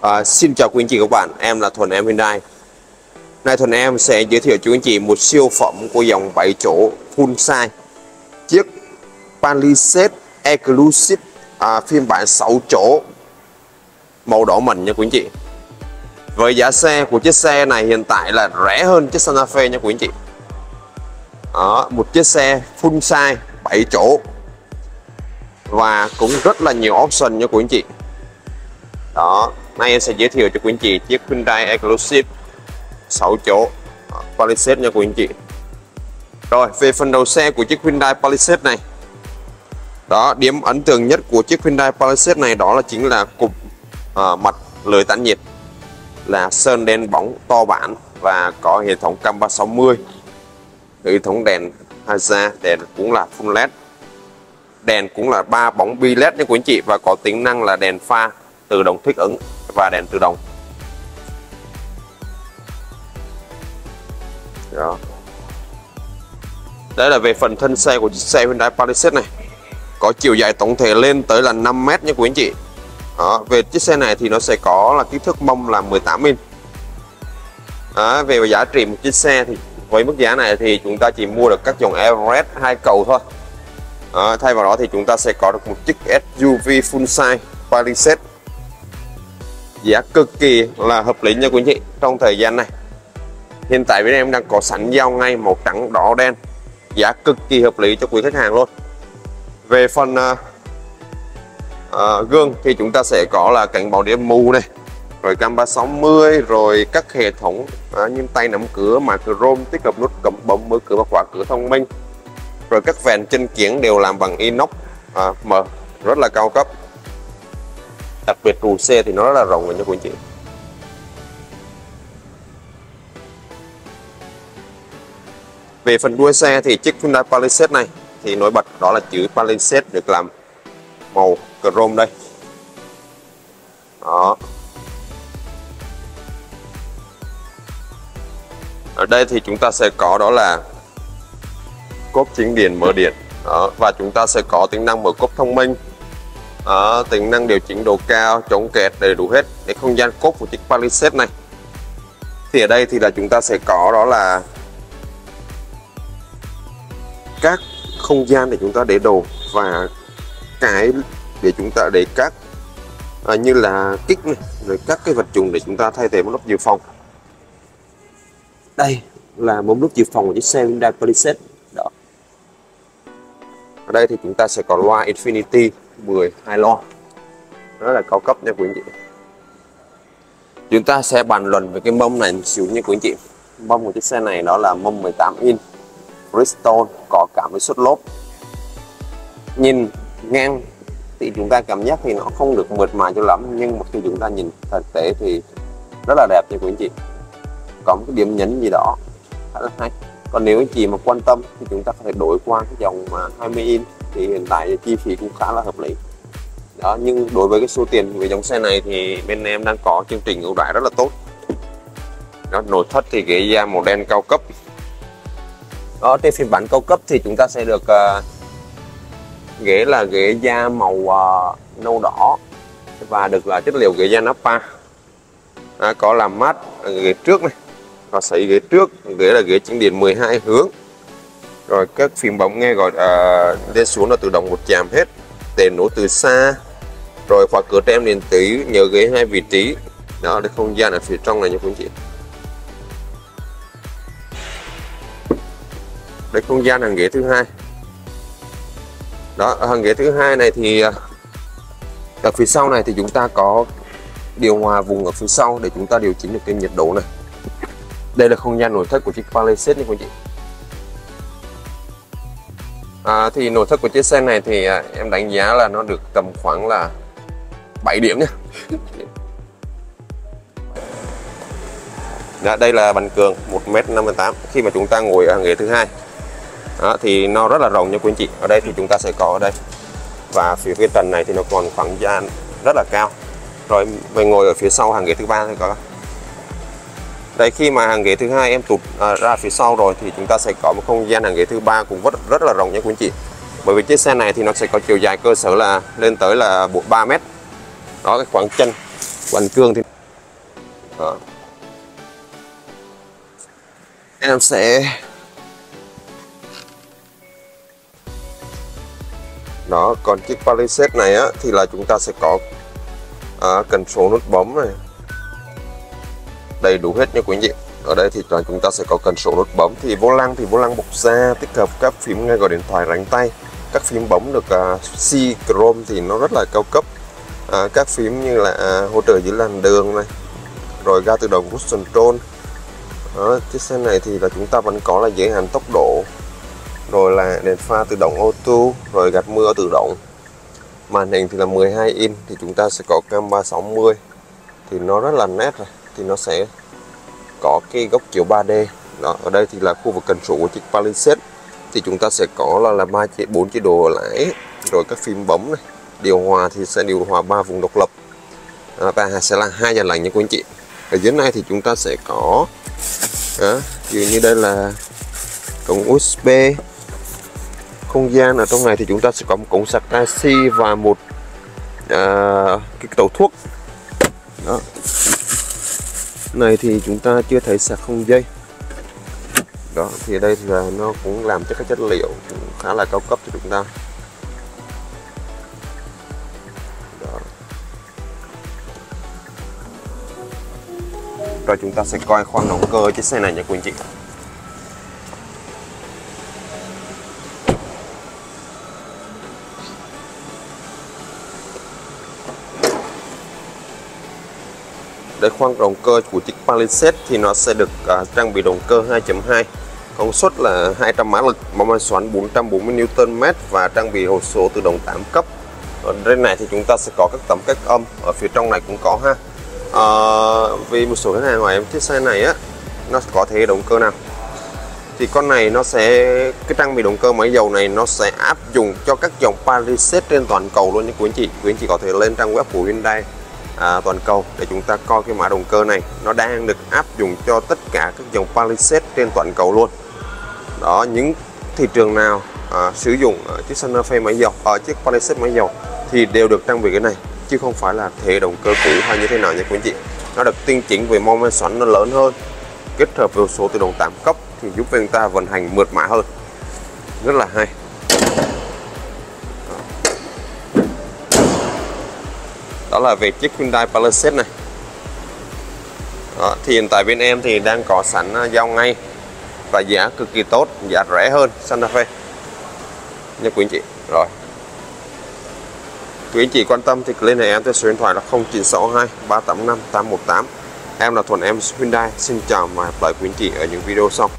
À, xin chào quý anh chị các bạn, em là Thuần Em Hyundai. Nay Thuần Em sẽ giới thiệu cho quý anh chị một siêu phẩm của dòng 7 chỗ full size. Chiếc Palisade Exclusive à, phiên bản 6 chỗ màu đỏ mảnh nha quý anh chị. Với giá xe của chiếc xe này hiện tại là rẻ hơn chiếc Santa Fe nha quý anh chị. Đó, một chiếc xe full size 7 chỗ và cũng rất là nhiều option nha quý anh chị đó nay em sẽ giới thiệu cho quý anh chị chiếc Hyundai Exclusive 6 chỗ à, Palisade nha quý anh chị. Rồi về phần đầu xe của chiếc Hyundai Palisade này. Đó điểm ấn tượng nhất của chiếc Hyundai Palisade này đó là chính là cục à, mặt lưới tản nhiệt là sơn đen bóng to bản và có hệ thống cam 360 hệ thống đèn Haza đèn cũng là full led. Đèn cũng là ba bóng bi led nha quý anh chị và có tính năng là đèn pha tự động thích ứng và đèn tự động. Đó. Đây là về phần thân xe của chiếc xe Hyundai Palisade này. Có chiều dài tổng thể lên tới là 5 mét nha quý anh chị. Đó, về chiếc xe này thì nó sẽ có là kích thước mông là 18 inch. Đó, về giá trị một chiếc xe thì với mức giá này thì chúng ta chỉ mua được các dòng Everest hai cầu thôi. Đó, thay vào đó thì chúng ta sẽ có được một chiếc SUV full size Palisade giá cực kỳ là hợp lý nha quý anh chị trong thời gian này. Hiện tại bên em đang có sẵn giao ngay màu trắng đỏ đen giá cực kỳ hợp lý cho quý khách hàng luôn. Về phần uh, uh, gương thì chúng ta sẽ có là cảnh báo điểm mù này rồi cam 360 rồi các hệ thống uh, như tay nắm cửa microme tích hợp nút cầm bấm mở cửa và khóa cửa thông minh. Rồi các vẹn chân kiếng đều làm bằng inox uh, mở rất là cao cấp đặc biệt rù xe thì nó rất là rộng rồi nha quý anh chị. Về phần đuôi xe thì chiếc Hyundai Palisade này, thì nổi bật đó là chữ Palisade được làm màu chrome đây. Đó. Ở đây thì chúng ta sẽ có đó là cốp chính điện mở điện. Đó. và chúng ta sẽ có tính năng mở cốp thông minh. Ờ, đó, tính năng điều chỉnh độ cao chống kẹt đầy đủ hết để không gian cốp của chiếc Palisade này. Thì ở đây thì là chúng ta sẽ có đó là các không gian để chúng ta để đồ và cái để chúng ta để các à, như là kích này rồi các cái vật dụng để chúng ta thay thế một lớp dự phòng. Đây là một nút dự phòng của chiếc xe Hyundai Palisade. Đó. Ở đây thì chúng ta sẽ có loa Infinity. 10 hai loa rất là cao cấp nha quý anh chị. Chúng ta sẽ bàn luận về cái mâm này một xíu nha quý anh chị. Mâm của chiếc xe này đó là mâm 18 inch Bridgestone có cảm với suất lốp. Nhìn ngang thì chúng ta cảm giác thì nó không được mượt mà cho lắm, nhưng mà khi chúng ta nhìn thực tế thì rất là đẹp nha quý anh chị. Có một cái điểm nhấn gì đó khá là hay. Còn nếu anh chị mà quan tâm thì chúng ta có thể đổi qua cái dòng mà 20 inch thì hiện tại chi phí cũng khá là hợp lý. Đó nhưng đối với cái số tiền về dòng xe này thì bên em đang có chương trình ưu đãi rất là tốt. Đó nội thất thì ghế da màu đen cao cấp. Đó trên phiên bản cao cấp thì chúng ta sẽ được uh, ghế là ghế da màu uh, nâu đỏ và được là chất liệu ghế da nappa. à, có làm mát ghế trước này có sấy ghế trước ghế là ghế chỉnh điện 12 hướng rồi các phím bấm nghe gọi à, lên xuống là tự động một chạm hết. Để nối từ xa. Rồi khóa cửa tem điện tử nhớ ghế hai vị trí. Đó để không gian ở phía trong này nha quý chị. Đây không gian hàng ghế thứ hai. Đó ở hàng ghế thứ hai này thì à, ở phía sau này thì chúng ta có điều hòa vùng ở phía sau để chúng ta điều chỉnh được cái nhiệt độ này. Đây là không gian nội thất của chiếc Palisade nha quý chị à, thì nội thất của chiếc xe này thì à, em đánh giá là nó được tầm khoảng là 7 điểm nhé Đó, dạ, đây là bàn cường 1m58 khi mà chúng ta ngồi ở hàng ghế thứ hai. Đó, thì nó rất là rộng nha quý anh chị. Ở đây thì chúng ta sẽ có ở đây. Và phía cái tầng này thì nó còn khoảng gian rất là cao. Rồi mình ngồi ở phía sau hàng ghế thứ ba thì có đây khi mà hàng ghế thứ hai em tụt à, ra phía sau rồi thì chúng ta sẽ có một không gian hàng ghế thứ ba cũng rất rất là rộng nha quý anh chị. Bởi vì chiếc xe này thì nó sẽ có chiều dài cơ sở là lên tới là 3 mét. Đó cái khoảng chân Vành cương thì đó. em sẽ đó còn chiếc Palisade này á thì là chúng ta sẽ có à, cần số nút bấm này đầy đủ hết nha quý anh chị. Ở đây thì là chúng ta sẽ có cần số nút bấm thì vô lăng thì vô lăng bọc da tích hợp các phím nghe gọi điện thoại rảnh tay. Các phím bấm được à, uh, C Chrome thì nó rất là cao cấp. Uh, các phím như là uh, hỗ trợ dưới làn đường này rồi ga tự động cruise control đó, chiếc xe này thì là chúng ta vẫn có là giới hạn tốc độ. Rồi là đèn pha tự động auto rồi gạt mưa tự động. Màn hình thì là 12 inch thì chúng ta sẽ có cam 360 thì nó rất là nét rồi thì nó sẽ có cái góc chiếu 3D đó ở đây thì là khu vực cần trụ của chiếc Palisade. Thì chúng ta sẽ có là là ba chế bốn chế độ lái rồi các phím bấm này. Điều hòa thì sẽ điều hòa ba vùng độc lập. À, và sẽ là hai dàn lạnh nha quý anh chị. Ở dưới này thì chúng ta sẽ có đó, ví dụ như đây là cổng USB không gian ở trong này thì chúng ta sẽ có một cổng sạc AC và một à, cái tàu thuốc. Này thì chúng ta chưa thấy sạc không dây. Đó, thì đây là nó cũng làm cho các chất liệu cũng khá là cao cấp cho chúng ta. Đó. rồi chúng ta sẽ coi khoang động cơ chiếc xe này nha quý anh chị. Để khoang động cơ của chiếc Palisade thì nó sẽ được uh, trang bị động cơ 2.2 công suất là 200 mã lực, mẫu máy xoắn 440 Nm và trang bị hộp số tự động 8 cấp. Ở trên này thì chúng ta sẽ có các tấm cách âm, ở phía trong này cũng có ha. À, vì một số khách hàng hỏi em chiếc xe này á nó có thể động cơ nào thì con này nó sẽ cái trang bị động cơ máy dầu này nó sẽ áp dụng cho các dòng Palisade trên toàn cầu luôn nha quý anh chị quý anh chị có thể lên trang web của Hyundai à, toàn cầu để chúng ta coi cái mã động cơ này. Nó đang được áp dụng cho tất cả các dòng Palisade trên toàn cầu luôn. Đó những thị trường nào à, sử dụng chiếc Santa Fe máy dầu ở chiếc Palisade máy dầu thì đều được trang bị cái này chứ không phải là thể động cơ cũ hay như thế nào nha quý anh chị. Nó được tinh chỉnh về mô men xoắn nó lớn hơn kết hợp với số tự động 8 cấp thì giúp chúng ta vận hành mượt mà hơn. Rất là hay. Đó là về chiếc Hyundai Palisade này. Đó, thì hiện tại bên em thì đang có sẵn à, giao ngay và giá cực kỳ tốt giá rẻ hơn Santa Fe. Nha quý anh chị rồi. Quý anh chị quan tâm thì liên hệ em theo số điện thoại là 0962 385 818 em là Thuần em Hyundai. Xin chào và hẹn gặp lại quý anh chị ở những video sau.